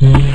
Mm-hmm.